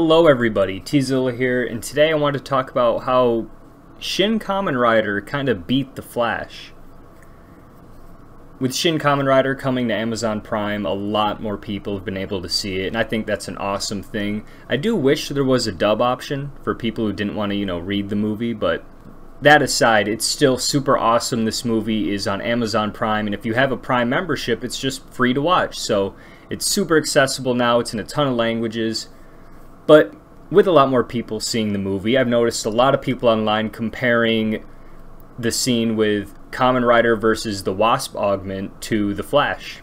Hello everybody, Tzilla here, and today I want to talk about how Shin Kamen Rider kind of beat The Flash. With Shin Kamen Rider coming to Amazon Prime, a lot more people have been able to see it, and I think that's an awesome thing. I do wish there was a dub option for people who didn't want to, you know, read the movie, but that aside, it's still super awesome. This movie is on Amazon Prime, and if you have a Prime membership, it's just free to watch. So it's super accessible now, it's in a ton of languages. But with a lot more people seeing the movie, I've noticed a lot of people online comparing the scene with Kamen Rider versus the Wasp augment to The Flash.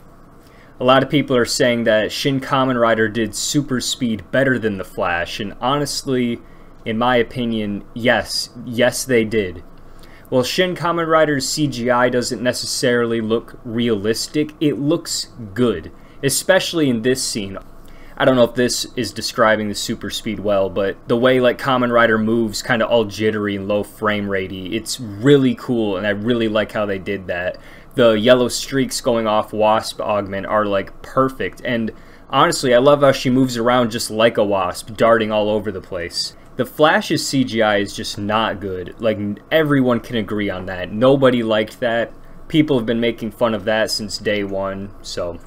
A lot of people are saying that Shin Kamen Rider did super speed better than The Flash, and honestly, in my opinion, yes, yes they did. While Shin Kamen Rider's CGI doesn't necessarily look realistic, it looks good, especially in this scene. I don't know if this is describing the super speed well, but the way like Kamen Rider moves kind of all jittery and low frame ratey, it's really cool and I really like how they did that. The yellow streaks going off Wasp augment are like perfect and honestly I love how she moves around just like a wasp, darting all over the place. The Flash's CGI is just not good. Like everyone can agree on that. Nobody liked that. People have been making fun of that since day one, so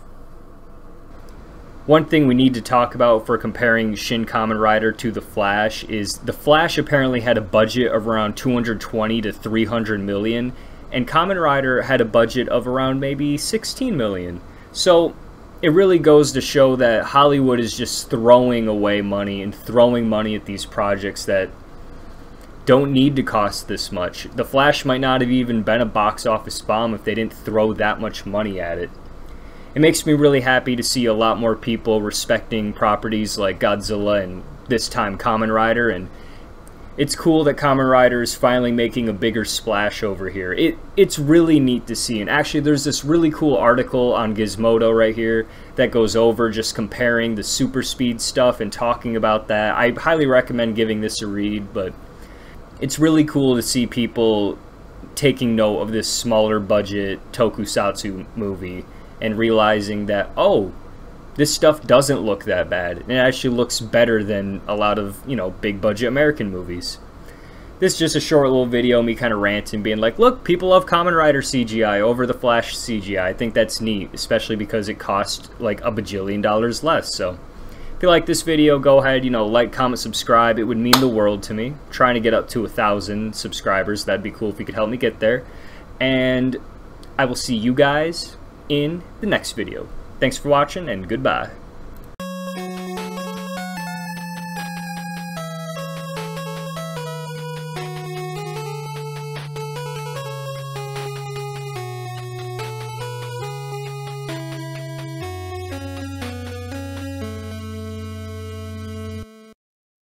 one thing we need to talk about for comparing Shin Kamen Rider to The Flash is The Flash apparently had a budget of around 220 to 300 million, and Kamen Rider had a budget of around maybe 16 million. So it really goes to show that Hollywood is just throwing away money and throwing money at these projects that don't need to cost this much. The Flash might not have even been a box office bomb if they didn't throw that much money at it it makes me really happy to see a lot more people respecting properties like Godzilla and this time Kamen Rider and it's cool that Kamen Rider is finally making a bigger splash over here. It it's really neat to see. And actually there's this really cool article on Gizmodo right here that goes over just comparing the super speed stuff and talking about that. I highly recommend giving this a read, but it's really cool to see people taking note of this smaller budget tokusatsu movie and realizing that, oh, this stuff doesn't look that bad. It actually looks better than a lot of, you know, big budget American movies. This is just a short little video, me kind of ranting, being like, look, people love Kamen Rider CGI over the Flash CGI. I think that's neat, especially because it cost like a bajillion dollars less. So if you like this video, go ahead, you know, like, comment, subscribe. It would mean the world to me. I'm trying to get up to a thousand subscribers. That'd be cool if you could help me get there. And I will see you guys in the next video. Thanks for watching and goodbye.